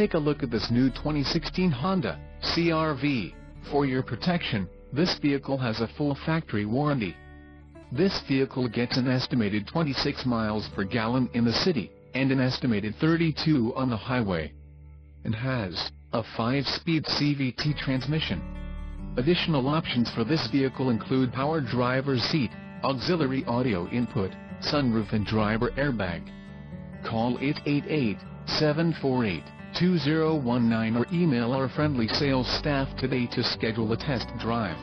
Take a look at this new 2016 Honda CRV. For your protection, this vehicle has a full factory warranty. This vehicle gets an estimated 26 miles per gallon in the city, and an estimated 32 on the highway. And has a 5-speed CVT transmission. Additional options for this vehicle include power driver's seat, auxiliary audio input, sunroof and driver airbag. Call 888-748-2019 or email our friendly sales staff today to schedule a test drive.